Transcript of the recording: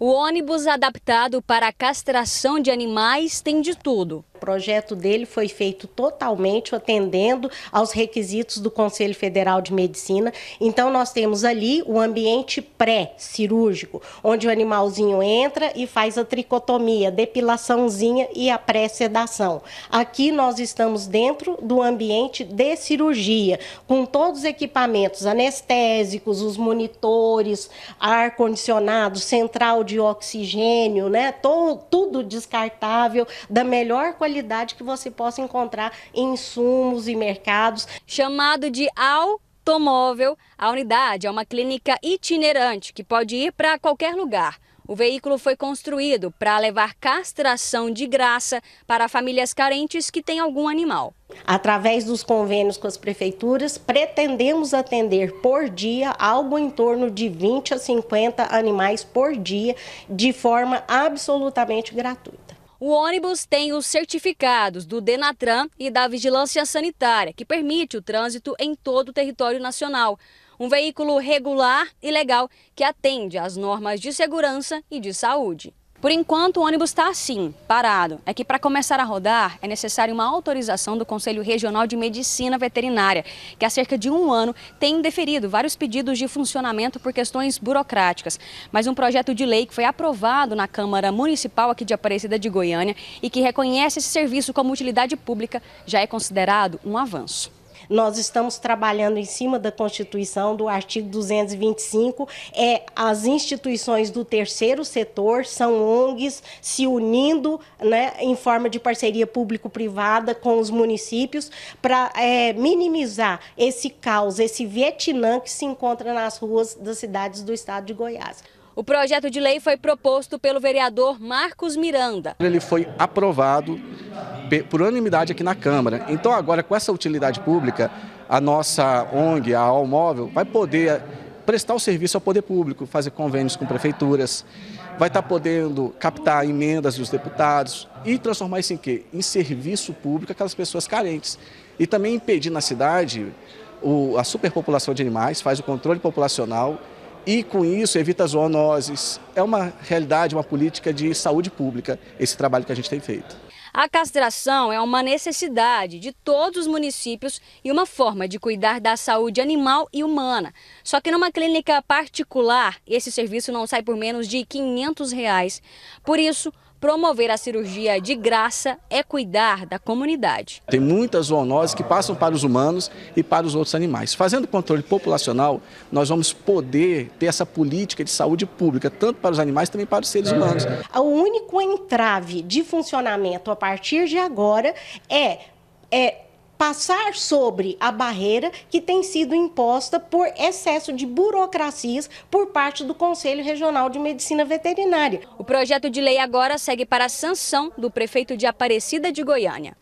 O ônibus adaptado para a castração de animais tem de tudo. O projeto dele foi feito totalmente atendendo aos requisitos do Conselho Federal de Medicina. Então, nós temos ali o ambiente pré-cirúrgico, onde o animalzinho entra e faz a tricotomia, depilaçãozinha e a pré-sedação. Aqui nós estamos dentro do ambiente de cirurgia, com todos os equipamentos anestésicos, os monitores, ar-condicionado, central de oxigênio, né? Todo, tudo descartável, da melhor qualidade que você possa encontrar em insumos e mercados. Chamado de automóvel, a unidade é uma clínica itinerante que pode ir para qualquer lugar. O veículo foi construído para levar castração de graça para famílias carentes que têm algum animal. Através dos convênios com as prefeituras, pretendemos atender por dia algo em torno de 20 a 50 animais por dia, de forma absolutamente gratuita. O ônibus tem os certificados do Denatran e da Vigilância Sanitária, que permite o trânsito em todo o território nacional. Um veículo regular e legal que atende às normas de segurança e de saúde. Por enquanto, o ônibus está assim, parado. É que para começar a rodar é necessário uma autorização do Conselho Regional de Medicina Veterinária, que há cerca de um ano tem deferido vários pedidos de funcionamento por questões burocráticas. Mas um projeto de lei que foi aprovado na Câmara Municipal aqui de Aparecida de Goiânia e que reconhece esse serviço como utilidade pública já é considerado um avanço. Nós estamos trabalhando em cima da Constituição, do artigo 225. É, as instituições do terceiro setor são ONGs se unindo né, em forma de parceria público-privada com os municípios para é, minimizar esse caos, esse Vietnã que se encontra nas ruas das cidades do estado de Goiás. O projeto de lei foi proposto pelo vereador Marcos Miranda. Ele foi aprovado por unanimidade aqui na Câmara. Então agora com essa utilidade pública, a nossa ONG, a Almóvel, vai poder prestar o serviço ao poder público, fazer convênios com prefeituras, vai estar podendo captar emendas dos deputados e transformar isso em quê? Em serviço público aquelas pessoas carentes. E também impedir na cidade o, a superpopulação de animais, faz o controle populacional e com isso evita zoonoses. É uma realidade, uma política de saúde pública esse trabalho que a gente tem feito. A castração é uma necessidade de todos os municípios e uma forma de cuidar da saúde animal e humana. Só que numa clínica particular, esse serviço não sai por menos de 500 reais. Por isso, Promover a cirurgia de graça é cuidar da comunidade. Tem muitas zoonoses que passam para os humanos e para os outros animais. Fazendo controle populacional, nós vamos poder ter essa política de saúde pública, tanto para os animais também para os seres humanos. O único entrave de funcionamento a partir de agora é, é passar sobre a barreira que tem sido imposta por excesso de burocracias por parte do Conselho Regional de Medicina Veterinária. O projeto de lei agora segue para a sanção do prefeito de Aparecida de Goiânia.